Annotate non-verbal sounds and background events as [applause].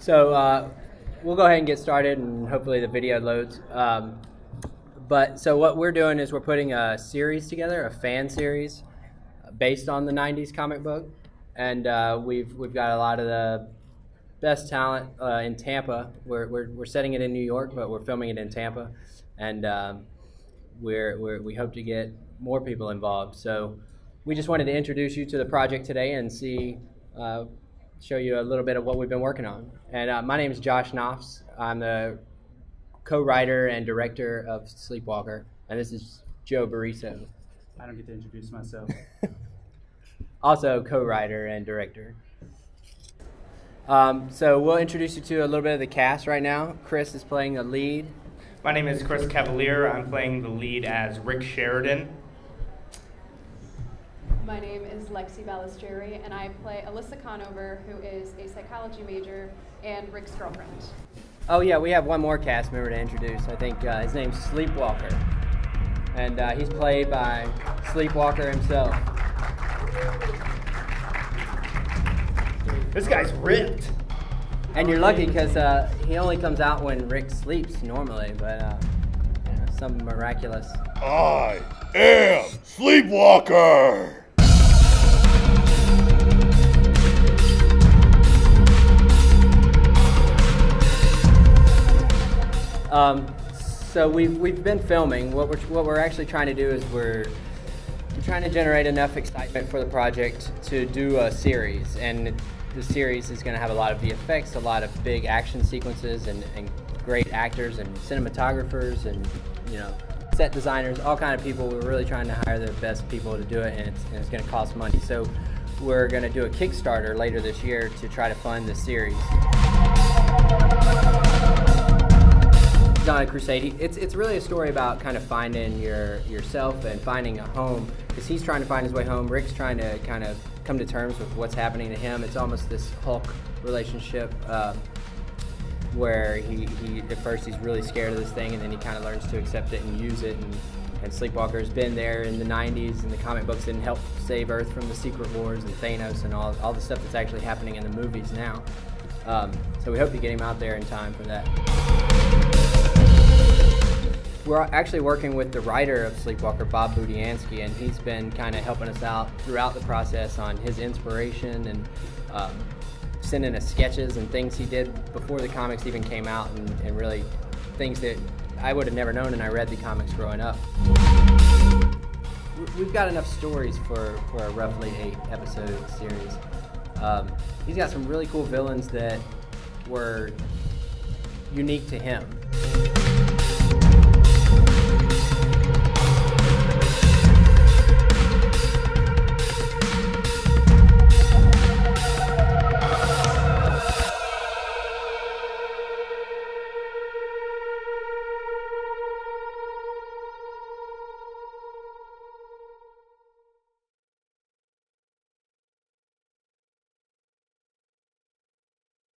So uh, we'll go ahead and get started, and hopefully the video loads. Um, but so what we're doing is we're putting a series together, a fan series, based on the '90s comic book, and uh, we've we've got a lot of the best talent uh, in Tampa. We're, we're we're setting it in New York, but we're filming it in Tampa, and um, we're, we're we hope to get more people involved. So we just wanted to introduce you to the project today and see. Show you a little bit of what we've been working on. And uh, my name is Josh Knopfs. I'm the co-writer and director of Sleepwalker, and this is Joe Bariso, I don't get to introduce myself. [laughs] also co-writer and director. Um, so we'll introduce you to a little bit of the cast right now. Chris is playing the lead. My name is Chris Cavalier. I'm playing the lead as Rick Sheridan. My name is Lexi Balistrieri, and I play Alyssa Conover, who is a psychology major and Rick's girlfriend. Oh yeah, we have one more cast member to introduce. I think uh, his name's Sleepwalker, and uh, he's played by Sleepwalker himself. This guy's ripped. And you're lucky because uh, he only comes out when Rick sleeps normally, but uh, you know, some miraculous. I am Sleepwalker! Um, so we've, we've been filming. What we're, what we're actually trying to do is we're, we're trying to generate enough excitement for the project to do a series. And the series is going to have a lot of VFX, a lot of big action sequences, and, and great actors and cinematographers and, you know, set designers, all kind of people. We're really trying to hire the best people to do it, and it's, and it's going to cost money. So we're going to do a Kickstarter later this year to try to fund the series. He's on a crusade. It's it's really a story about kind of finding your yourself and finding a home because he's trying to find his way home. Rick's trying to kind of come to terms with what's happening to him. It's almost this Hulk relationship um, where he, he at first he's really scared of this thing and then he kind of learns to accept it and use it. And, and Sleepwalker's been there in the 90s and the comic books and helped save Earth from the Secret Wars and Thanos and all all the stuff that's actually happening in the movies now. Um, so we hope to get him out there in time for that. We're actually working with the writer of Sleepwalker, Bob Budiansky, and he's been kind of helping us out throughout the process on his inspiration and um, sending us sketches and things he did before the comics even came out, and, and really things that I would have never known, and I read the comics growing up. We- We've got enough stories for, for a roughly eight episode series. Um, he's got some really cool villains that were unique to him.